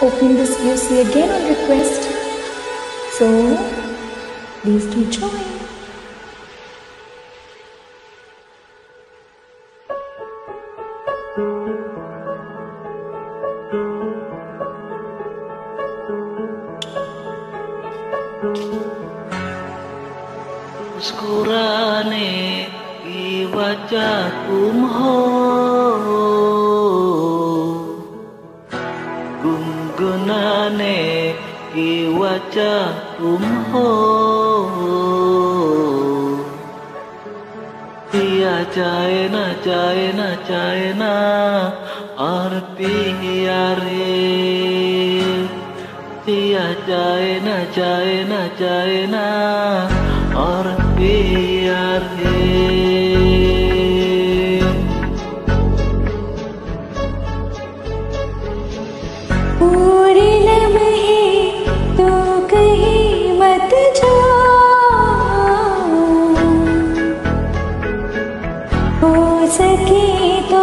open this UC again on request. So please do join. Skurane i wajahku mohon Gunggunane i wajah kumho Tia jaena jaena jaena arpi arpi hiare. पूरे हो सके तो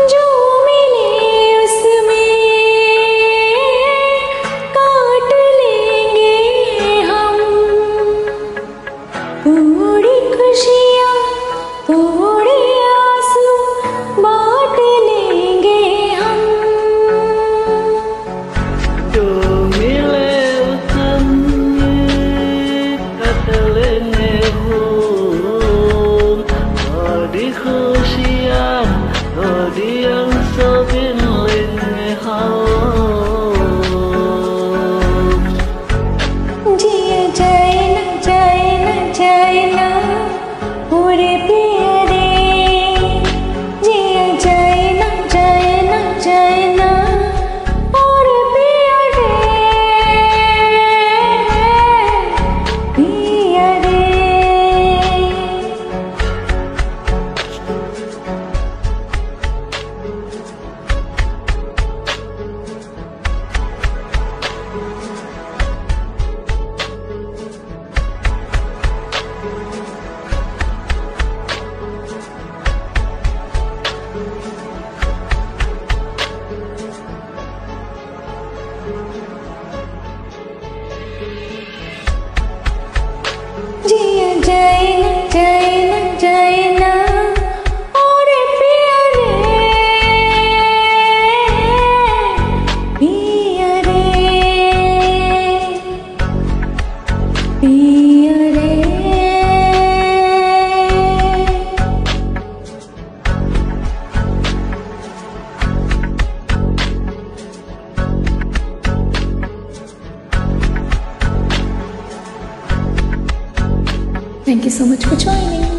जो repeat. Thank you so much for joining.